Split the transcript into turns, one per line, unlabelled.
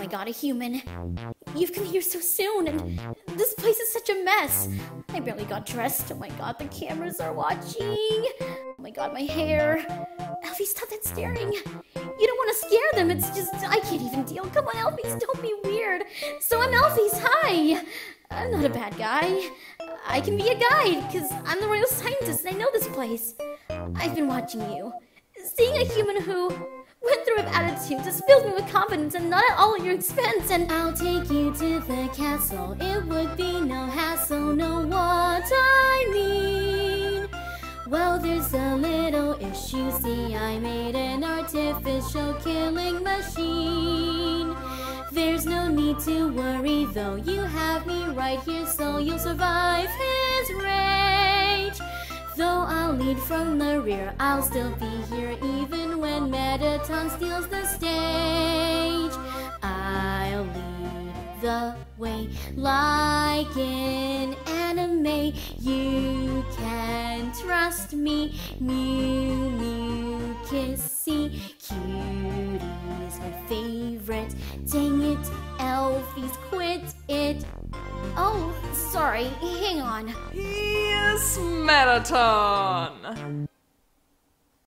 my god, a human. You've come here so soon, and this place is such a mess. I barely got dressed. Oh my god, the cameras are watching. Oh my god, my hair. Alphys, stop that staring. You don't want to scare them. It's just, I can't even deal. Come on, Alphys, don't be weird. So I'm Alphys. Hi. I'm not a bad guy. I can be a guide, because I'm the royal scientist and I know this place. I've been watching you. Seeing a human who attitude just fills me with confidence and not at all at your expense and I'll take you to the castle. It would be no hassle, know what I mean. Well, there's a little issue, see, I made an artificial killing machine. There's no need to worry, though you have me right here, so you'll survive his rage. Though I'll lead from the rear, I'll still be here even Mettaton steals the stage. I'll lead the way like in anime. You can trust me. Mew mew kissy. Cutie's my favorite. Dang it, Alphys, quit it. Oh, sorry. Hang on.
Yes, Mettaton!